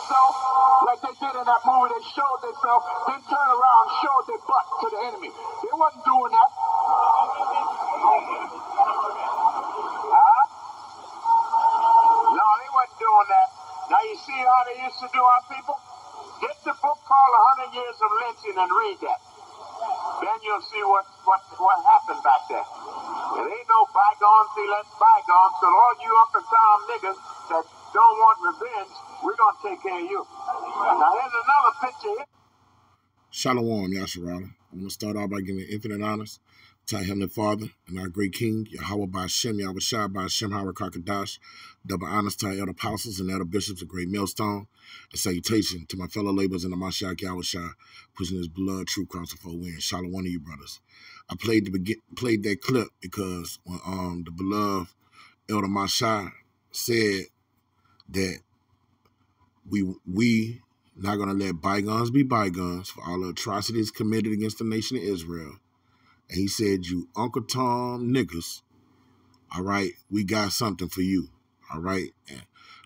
themselves like they did in that movie. They showed themselves, then turn around showed their butt to the enemy. They wasn't doing that. Huh? No, they wasn't doing that. Now you see how they used to do our people? Get the book called 100 Years of Lynching and read that. Then you'll see what, what, what happened back there. It ain't no bygones, see, let bygones. So all you and down niggas that don't want revenge, we're going to take care of you. Now here's another picture here. Shalom, Yasharala. I'm going to start off by giving infinite honors to our Heavenly Father and our great King, Yahweh Ba'Shem, Yahweh Shai Ba'Shem, Harakakadash. Double honors to our elder apostles and elder bishops of Great Millstone. A salutation to my fellow laborers in the Mashiach Yahweh Shai, pushing his blood true cross the four winds. Shalom, one of you brothers. I played the begin, played that clip because when um the beloved Elder Mashai said that we we not gonna let bygones be bygones for all the atrocities committed against the nation of Israel. And he said, You Uncle Tom niggas, all right, we got something for you. All right. And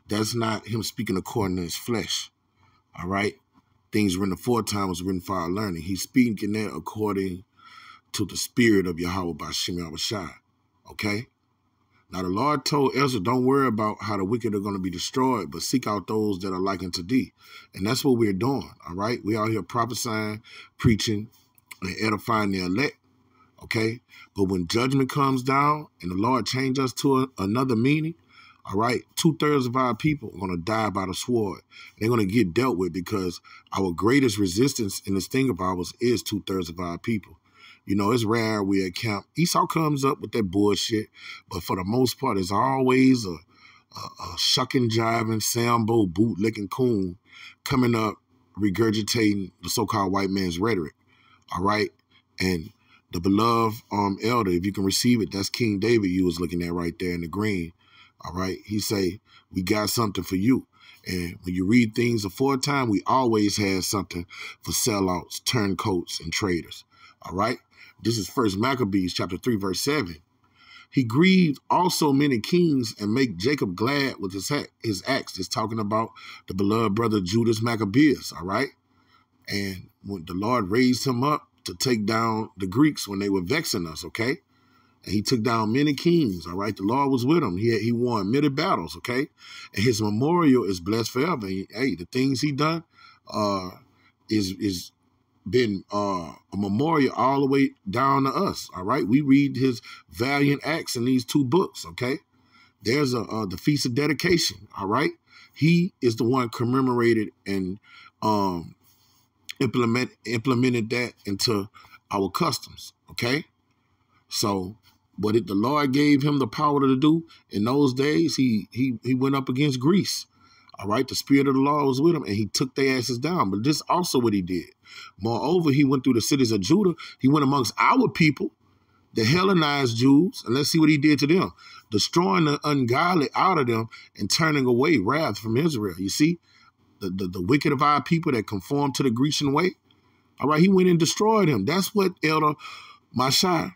that's not him speaking according to his flesh. All right. Things written aforetime was written for our learning. He's speaking that according to the spirit of Yahweh by Shem Shai. Okay? Now the Lord told Ezra, don't worry about how the wicked are going to be destroyed, but seek out those that are likened to thee. And that's what we're doing. All right. We out here prophesying, preaching, and edifying the elect. Okay. But when judgment comes down and the Lord change us to a, another meaning, all right, two thirds of our people are going to die by the sword. They're going to get dealt with because our greatest resistance in this thing of ours is two thirds of our people. You know, it's rare we account. Esau comes up with that bullshit, but for the most part, it's always a, a, a shucking, jiving, sambo, bootlicking coon coming up, regurgitating the so-called white man's rhetoric. All right, and the beloved um elder, if you can receive it, that's King David you was looking at right there in the green. All right, he say we got something for you. And when you read things aforetime, we always had something for sellouts, turncoats, and traders. All right. This is First Maccabees chapter 3, verse 7. He grieved also many kings and make Jacob glad with his, his acts. It's talking about the beloved brother Judas Maccabeus, all right? And when the Lord raised him up to take down the Greeks when they were vexing us, okay? And he took down many kings, all right? The Lord was with him. He, had, he won many battles, okay? And his memorial is blessed forever. And, hey, the things he done uh, is is been uh, a memorial all the way down to us. All right, we read his valiant acts in these two books. Okay, there's a uh, the feast of dedication. All right, he is the one commemorated and um, implement implemented that into our customs. Okay, so what it, the Lord gave him the power to do in those days, he he he went up against Greece. All right, the spirit of the law was with him, and he took their asses down. But this also what he did. Moreover, he went through the cities of Judah. He went amongst our people, the Hellenized Jews, and let's see what he did to them, destroying the ungodly out of them and turning away wrath from Israel. You see, the, the, the wicked of our people that conform to the Grecian way. All right, he went and destroyed them. That's what Elder Mashai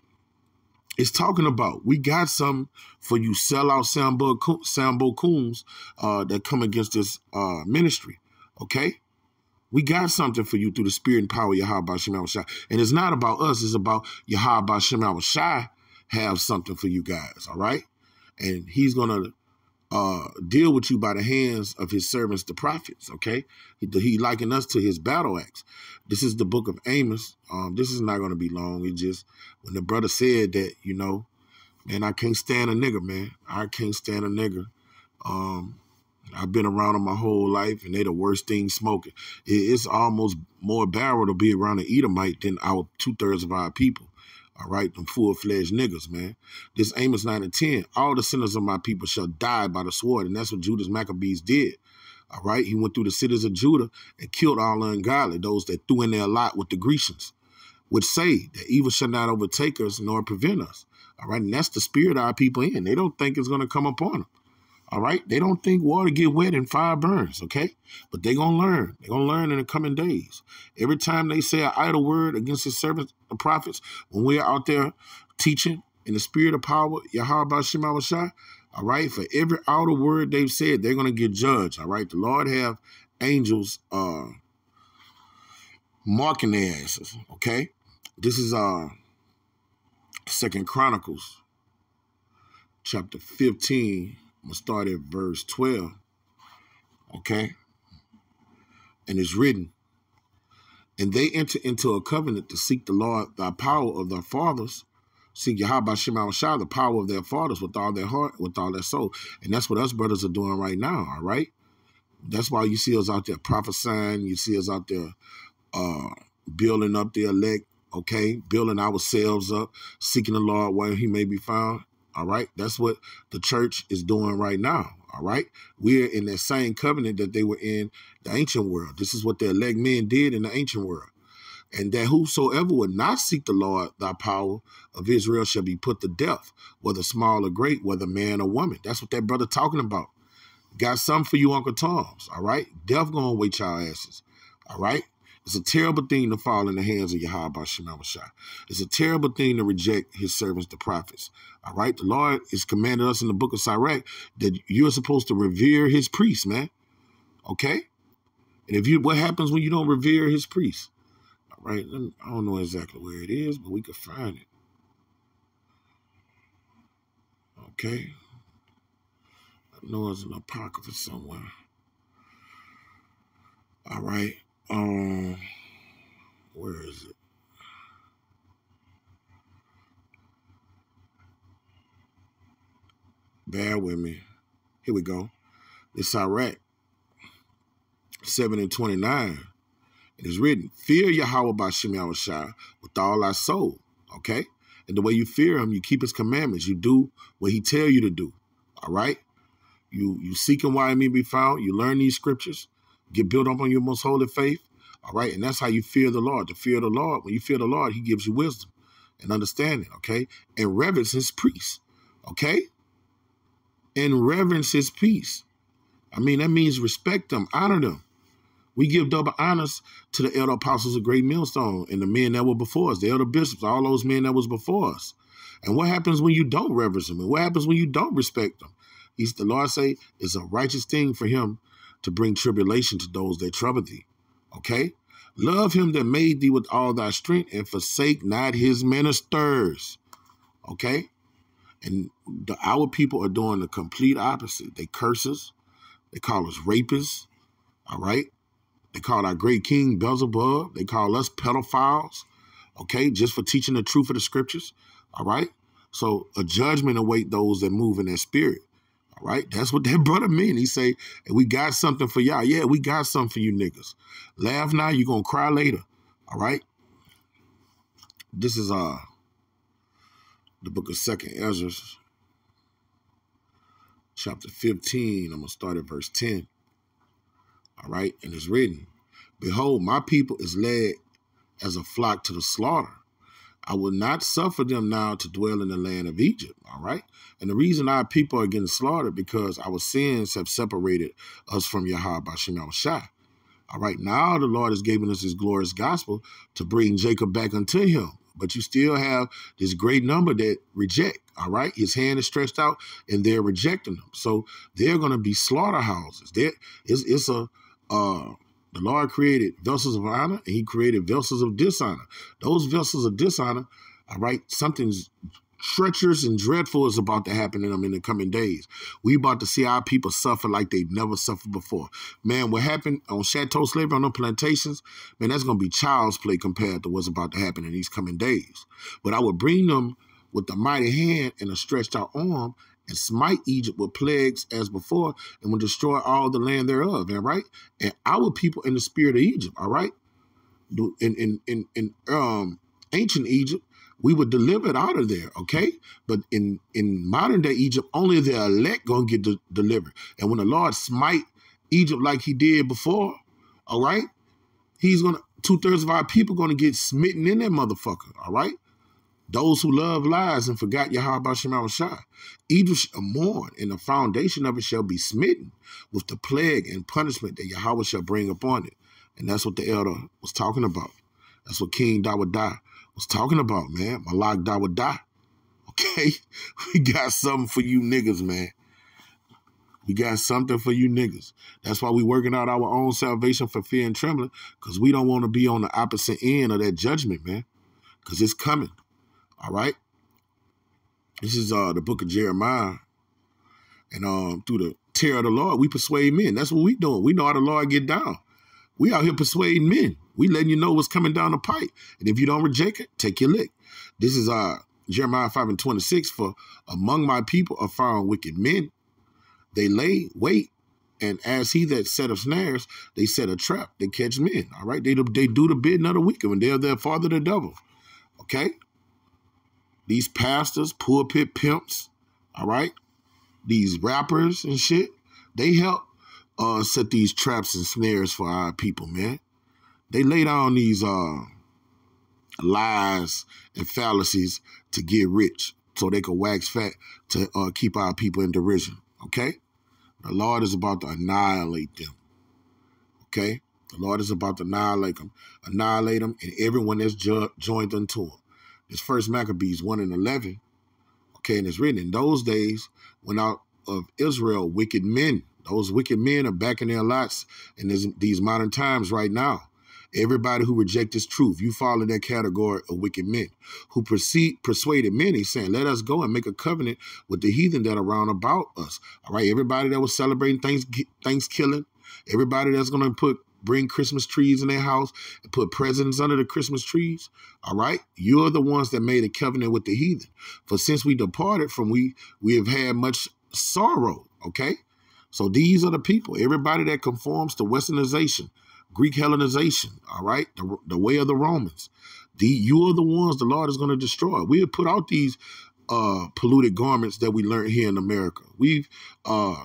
is talking about. We got some for you sellout Sambo, Sambo Coons uh, that come against this uh, ministry. Okay? We got something for you through the spirit and power of Yahweh Shem Shai. And it's not about us, it's about Yahweh Shem Shai have something for you guys, all right? And he's going to uh, deal with you by the hands of his servants, the prophets, okay? He, he likened us to his battle axe. This is the book of Amos. Um, this is not going to be long. It just, when the brother said that, you know, man, I can't stand a nigger, man. I can't stand a nigger. Um, I've been around them my whole life, and they the worst thing smoking. It's almost more barrel to be around an Edomite than our two thirds of our people. All right, them full fledged niggas, man. This Amos 9 and 10. All the sinners of my people shall die by the sword. And that's what Judas Maccabees did. All right, he went through the cities of Judah and killed all ungodly, those that threw in their lot with the Grecians, which say that evil shall not overtake us nor prevent us. All right, and that's the spirit our people in. They don't think it's going to come upon them. All right. They don't think water get wet and fire burns. Okay. But they're going to learn. They're going to learn in the coming days. Every time they say an idle word against his servants, the prophets, when we're out there teaching in the spirit of power, Yahweh Shema All right. For every outer word they've said, they're going to get judged. All right. The Lord have angels uh marking their asses. Okay. This is uh Second Chronicles chapter 15. I'm gonna start at verse 12. Okay. And it's written, and they enter into a covenant to seek the Lord, the power of their fathers, seek Yahweh Shema the power of their fathers with all their heart, with all their soul. And that's what us brothers are doing right now, all right? That's why you see us out there prophesying, you see us out there uh building up the elect, okay, building ourselves up, seeking the Lord where he may be found. All right. That's what the church is doing right now. All right. We're in that same covenant that they were in the ancient world. This is what the elect men did in the ancient world. And that whosoever would not seek the Lord, thy power of Israel shall be put to death, whether small or great, whether man or woman. That's what that brother talking about. Got something for you, Uncle Tom's. All right. Death gonna wait y'all asses. All right. It's a terrible thing to fall in the hands of Yahweh Shema Shah. It's a terrible thing to reject his servants, the prophets. All right. The Lord has commanded us in the book of Sirach that you're supposed to revere his priests, man. Okay? And if you what happens when you don't revere his priests? All right, I don't know exactly where it is, but we could find it. Okay. I know it's an apocrypha somewhere. All right. Um, where is it? Bear with me. Here we go. It's Sirach 7 and 29. It is written, Fear Yahweh by Shem Shai with all thy soul. Okay? And the way you fear him, you keep his commandments. You do what he tell you to do. All right? You you seek him while he may be found. You learn these scriptures get built up on your most holy faith. All right. And that's how you fear the Lord. To fear the Lord, when you fear the Lord, he gives you wisdom and understanding. Okay. And reverence his peace. Okay. And reverence his peace. I mean, that means respect them, honor them. We give double honors to the elder apostles of Great Millstone and the men that were before us, the elder bishops, all those men that was before us. And what happens when you don't reverence them? And what happens when you don't respect them? He's the Lord say it's a righteous thing for him to bring tribulation to those that trouble thee. Okay? Love him that made thee with all thy strength and forsake not his ministers. Okay? And the, our people are doing the complete opposite. They curse us. They call us rapists. All right? They call our great king Beelzebub. They call us pedophiles. Okay? Just for teaching the truth of the scriptures. All right? So a judgment await those that move in their spirit. Right, that's what that brother mean. He say, and we got something for y'all. Yeah, we got something for you niggas. Laugh now, you gonna cry later. All right. This is uh the book of Second Ezra, chapter 15. I'm gonna start at verse 10. All right, and it's written, Behold, my people is led as a flock to the slaughter. I will not suffer them now to dwell in the land of Egypt. All right. And the reason our people are getting slaughtered because our sins have separated us from Yahweh Bashem Shai. All right. Now the Lord has given us his glorious gospel to bring Jacob back unto him. But you still have this great number that reject. All right. His hand is stretched out and they're rejecting them. So they're going to be slaughterhouses. There it's, it's a uh the Lord created vessels of honor and he created vessels of dishonor. Those vessels of dishonor, all right, something's treacherous and dreadful is about to happen to them in the coming days. We about to see our people suffer like they've never suffered before. Man, what happened on Chattel Slavery on the plantations, man, that's going to be child's play compared to what's about to happen in these coming days. But I would bring them with the mighty hand and a stretched out arm and smite Egypt with plagues as before, and will destroy all the land thereof. And right, and our people in the spirit of Egypt. All right, in in in in um ancient Egypt, we were delivered out of there. Okay, but in in modern day Egypt, only the elect gonna get de delivered. And when the Lord smite Egypt like He did before, all right, He's gonna two thirds of our people gonna get smitten in that motherfucker. All right. Those who love lies and forgot Yahweh Shema Shah. Egypt shall mourn, and the foundation of it shall be smitten with the plague and punishment that Yahweh shall bring upon it. And that's what the elder was talking about. That's what King Dawadah was talking about, man. Malak Dawadah. Okay? We got something for you niggas, man. We got something for you niggas. That's why we working out our own salvation for fear and trembling, because we don't want to be on the opposite end of that judgment, man. Because it's coming. All right? This is uh the book of Jeremiah. And um through the terror of the Lord, we persuade men. That's what we doing. We know how the Lord get down. We out here persuading men. We letting you know what's coming down the pipe. And if you don't reject it, take your lick. This is uh Jeremiah 5 and 26. For among my people are found wicked men. They lay wait, and as he that set of snares, they set a trap. They catch men. All right. They, they do the bidding of the wicked when they're their father the devil. Okay. These pastors, pulpit pimps, all right, these rappers and shit, they help uh, set these traps and snares for our people, man. They lay down these uh, lies and fallacies to get rich so they can wax fat to uh, keep our people in derision, okay? The Lord is about to annihilate them, okay? The Lord is about to annihilate them, annihilate them, and everyone that's jo joined unto him. This first Maccabees 1 and 11, okay, and it's written, in those days, when out of Israel wicked men, those wicked men are back in their lots in this, these modern times right now. Everybody who reject this truth, you fall in that category of wicked men who perceive, persuaded many, saying, Let us go and make a covenant with the heathen that are round about us. All right, everybody that was celebrating thanks, Thanksgiving, everybody that's going to put bring Christmas trees in their house and put presents under the Christmas trees. All right. You're the ones that made a covenant with the heathen. For since we departed from we, we have had much sorrow. Okay. So these are the people, everybody that conforms to westernization, Greek Hellenization, all right, the, the way of the Romans. The, you are the ones the Lord is going to destroy. We have put out these uh, polluted garments that we learned here in America. We've uh,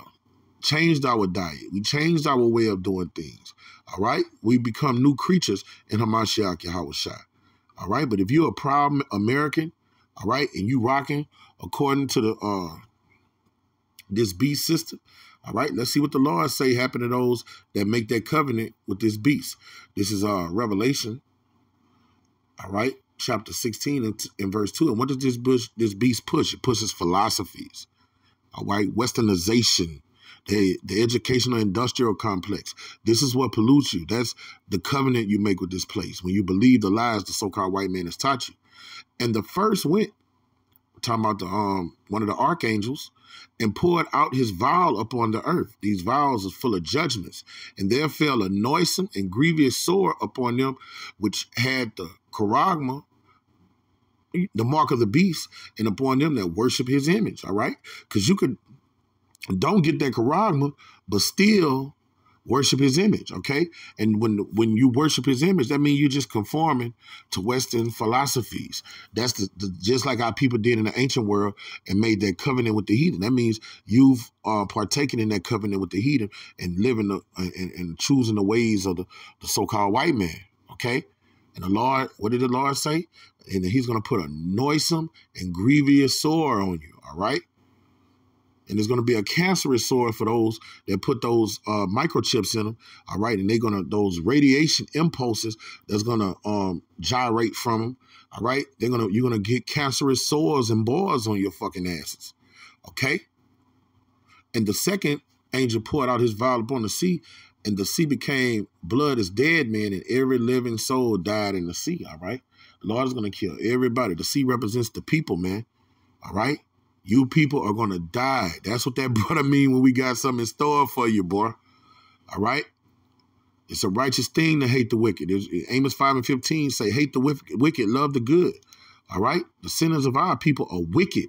changed our diet. We changed our way of doing things. All right? We become new creatures in Hamashiach Yahushua. All right? But if you're a proud American, all right, and you rocking according to the uh this beast system, all right, let's see what the Lord say happen to those that make that covenant with this beast. This is uh Revelation, all right, chapter 16 and, and verse 2. And what does this bush this beast push? It pushes philosophies, all right, westernization, the, the educational industrial complex. This is what pollutes you. That's the covenant you make with this place when you believe the lies the so-called white man has taught you. And the first went, talking about the um one of the archangels, and poured out his vial upon the earth. These vials are full of judgments, and there fell a noisome and grievous sore upon them, which had the charagma, the mark of the beast, and upon them that worship his image. All right, because you could don't get that charagma, but still worship his image, okay? And when when you worship his image, that means you're just conforming to Western philosophies. That's the, the, just like our people did in the ancient world and made that covenant with the heathen. That means you've uh, partaken in that covenant with the heathen and living the, and, and choosing the ways of the, the so-called white man, okay? And the Lord, what did the Lord say? And he's going to put a noisome and grievous sore on you, all right? And there's going to be a cancerous sore for those that put those uh, microchips in them. All right, and they're going to those radiation impulses that's going to um, gyrate from them. All right, they're gonna you're gonna get cancerous sores and boils on your fucking asses. Okay. And the second angel poured out his vial upon the sea, and the sea became blood as dead men, and every living soul died in the sea. All right. The Lord is gonna kill everybody. The sea represents the people, man. All right. You people are gonna die. That's what that brother mean when we got something in store for you, boy. All right. It's a righteous thing to hate the wicked. There's, Amos 5 and 15 say, hate the wicked, love the good. All right? The sinners of our people are wicked.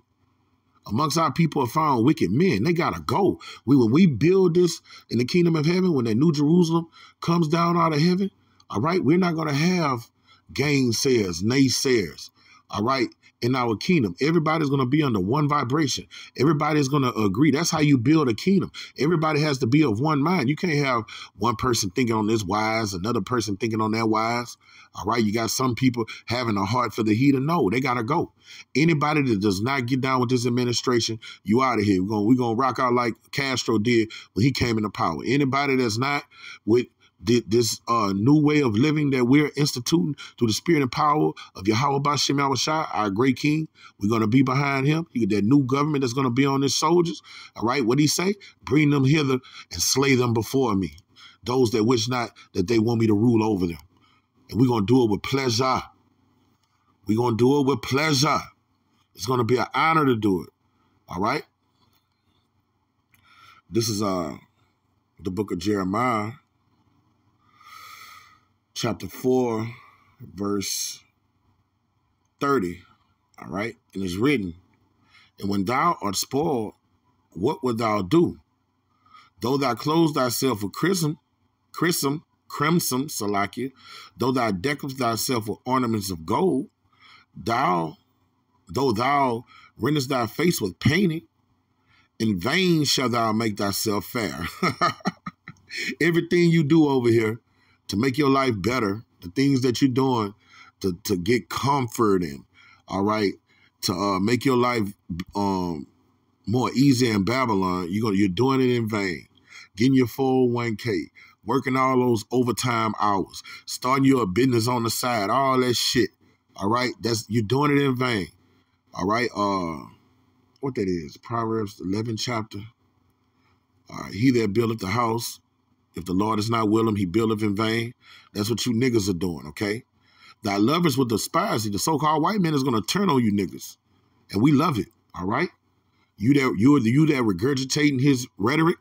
Amongst our people are found wicked men. They gotta go. We when we build this in the kingdom of heaven, when that new Jerusalem comes down out of heaven, all right, we're not gonna have gainsayers, naysayers. All right in our kingdom. Everybody's going to be under one vibration. Everybody's going to agree. That's how you build a kingdom. Everybody has to be of one mind. You can't have one person thinking on this wise, another person thinking on that wise. All right, you got some people having a heart for the heathen. No, they gotta go. Anybody that does not get down with this administration, you out of here. We're gonna we're gonna rock out like Castro did when he came into power. Anybody that's not with this uh, new way of living that we're instituting through the spirit and power of Yahweh Bashem Yahushua, our great king. We're going to be behind him. That new government that's going to be on his soldiers. All right, what he say? Bring them hither and slay them before me. Those that wish not that they want me to rule over them. And we're going to do it with pleasure. We're going to do it with pleasure. It's going to be an honor to do it. All right? This is uh the book of Jeremiah, chapter 4, verse 30. All right? And it's written, And when thou art spoiled, what wilt thou do? Though thou clothe thyself with chrism, chrism, crimson, salakia, though thou deckest thyself with ornaments of gold, thou, though thou rendest thy face with painting, in vain shall thou make thyself fair. Everything you do over here to make your life better, the things that you're doing to, to get comfort in, all right, to uh, make your life um, more easy in Babylon, you're gonna, you're doing it in vain. Getting your 401k, working all those overtime hours, starting your business on the side, all that shit. All right, that's you're doing it in vain. All right, uh, what that is? Proverbs 11 chapter. All right, he that buildeth the house if the Lord is not willing, he buildeth in vain. That's what you niggas are doing, okay? Thy lovers will despise you. The so-called white man is going to turn on you niggas. And we love it, all right? You that you are the you that regurgitating his rhetoric,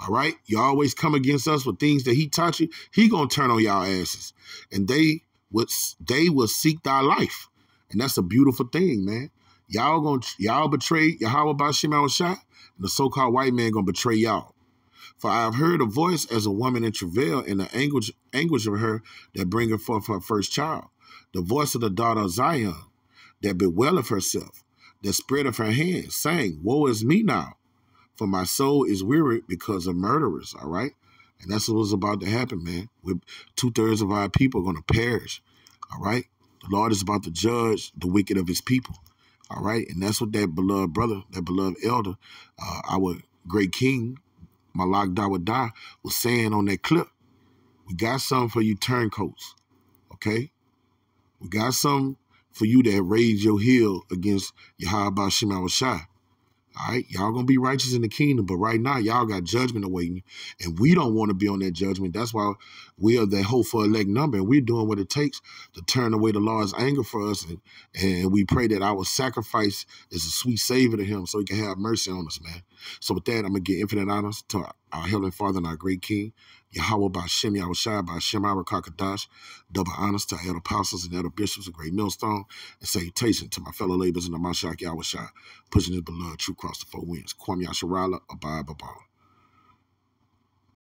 all right? You always come against us with things that he taught you. He gonna turn on y'all asses, and they would they will seek thy life, and that's a beautiful thing, man. Y'all gonna y'all betray Yahweh by Shimon Shah, and the so-called white man gonna betray y'all. For I have heard a voice as a woman in travail, in the anguish, anguish of her that bringeth forth her first child. The voice of the daughter of Zion, that bewaileth herself, that spreadeth her hands, saying, Woe is me now, for my soul is weary because of murderers. All right? And that's what's about to happen, man. With two thirds of our people are going to perish. All right? The Lord is about to judge the wicked of his people. All right? And that's what that beloved brother, that beloved elder, uh, our great king, Malak Dawada was saying on that clip, we got something for you turncoats, okay? We got something for you that raise your heel against Yahweh Shema Shai. All right, y'all gonna be righteous in the kingdom, but right now y'all got judgment awaiting, and we don't want to be on that judgment. That's why we are the hope for elect number, and we're doing what it takes to turn away the Lord's anger for us, and and we pray that our sacrifice is a sweet savor to Him, so He can have mercy on us, man. So with that, I'm gonna give infinite honors to our, our Heavenly Father and our great King, Yahweh Bashem Yahushai Bashem Arakakadash, double honors to elder apostles and elder bishops, a great millstone, and salutation to my fellow laborers in the Mashak Yahushai, pushing his beloved true cross the four winds. Kwam Yasharala, Abba Abba.